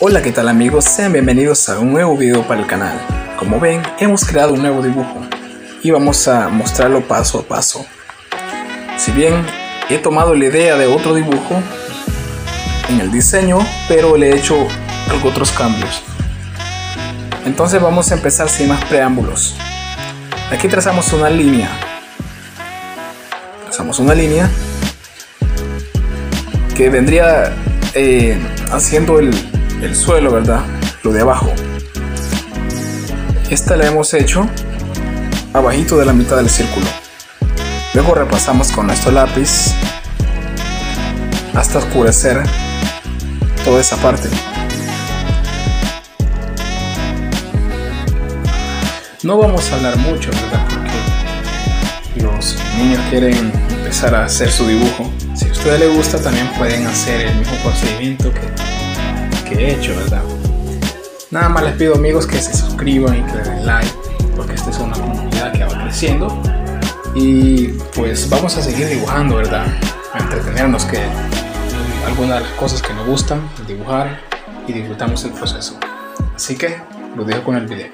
Hola, ¿qué tal amigos? Sean bienvenidos a un nuevo video para el canal. Como ven, hemos creado un nuevo dibujo y vamos a mostrarlo paso a paso. Si bien he tomado la idea de otro dibujo en el diseño, pero le he hecho otros cambios. Entonces vamos a empezar sin más preámbulos. Aquí trazamos una línea. Trazamos una línea que vendría eh, haciendo el, el suelo, ¿verdad? Lo de abajo. Esta la hemos hecho abajito de la mitad del círculo. Luego repasamos con nuestro lápiz hasta oscurecer toda esa parte. No vamos a hablar mucho, ¿verdad? Porque los niños quieren empezar a hacer su dibujo. Si a ustedes les gusta, también pueden hacer el mismo procedimiento que, he hecho, ¿verdad? Nada más les pido amigos que se suscriban y que le den like, porque esta es una comunidad que va creciendo. Y pues vamos a seguir dibujando, ¿verdad? A entretenernos, que algunas de las cosas que nos gustan, dibujar y disfrutamos el proceso. Así que los dejo con el video.